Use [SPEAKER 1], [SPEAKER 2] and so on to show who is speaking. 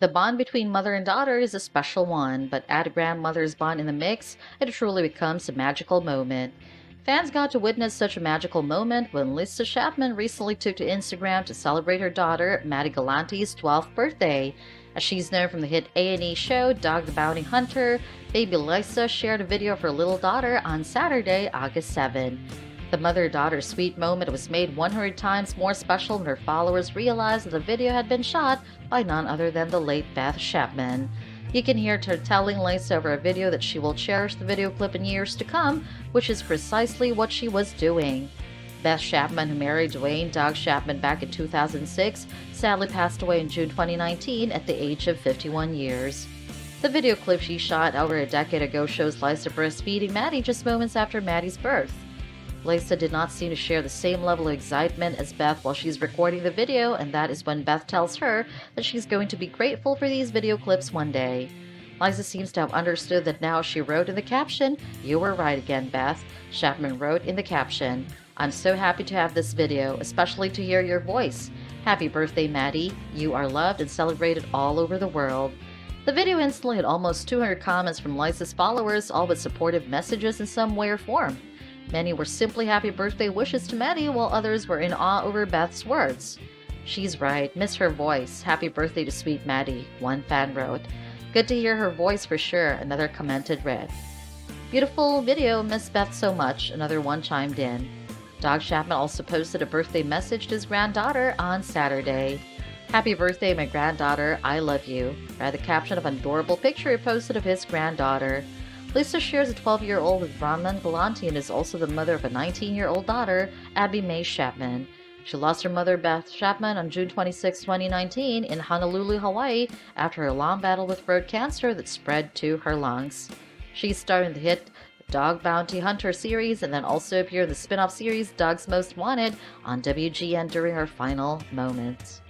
[SPEAKER 1] The bond between mother and daughter is a special one, but add a grandmother's bond in the mix, it truly becomes a magical moment. Fans got to witness such a magical moment when Lyssa Chapman recently took to Instagram to celebrate her daughter, Mady Galanti's 12th birthday. As she's known from the hit A&E show Dog the Bounty Hunter, baby Lyssa shared a video of her little daughter on Saturday, August 7. The mother daughter sweet moment was made 100 times more special when her followers realized that the video had been shot by none other than the late Beth Chapman. You can hear her telling Lyssa over a video that she will cherish the video clip in years to come, which is precisely what she was doing. Beth Chapman, who married Duane Dog Chapman back in 2006, sadly passed away in June 2019 at the age of 51 years. The video clip she shot over a decade ago shows Lyssa breastfeeding Mady just moments after Mady's birth. Lyssa did not seem to share the same level of excitement as Beth while she's recording the video, and that is when Beth tells her that she's going to be grateful for these video clips one day. Lyssa seems to have understood that now she wrote in the caption, You were right again, Beth. Chapman wrote in the caption, I'm so happy to have this video, especially to hear your voice. Happy birthday, Mady. You are loved and celebrated all over the world. The video instantly had almost 200 comments from Lyssa's followers, all with supportive messages in some way or form. Many were simply happy birthday wishes to Mady, while others were in awe over Beth's words. She's right, miss her voice. Happy birthday to sweet Mady, one fan wrote. Good to hear her voice for sure, another commented read. Beautiful video, miss Beth so much, another one chimed in. Dog Chapman also posted a birthday message to his granddaughter on Saturday. Happy birthday, my granddaughter, I love you. Read the caption of an adorable picture he posted of his granddaughter. Lyssa shares a 12 year old with Brahman Galanti and is also the mother of a 19 year old daughter, Abbie Mae Chapman. She lost her mother, Beth Chapman, on June 26, 2019, in Honolulu, Hawaii, after a long battle with throat cancer that spread to her lungs. She starred in the hit Dog Bounty Hunter series and then also appeared in the spin off series Dogs Most Wanted on WGN during her final moments.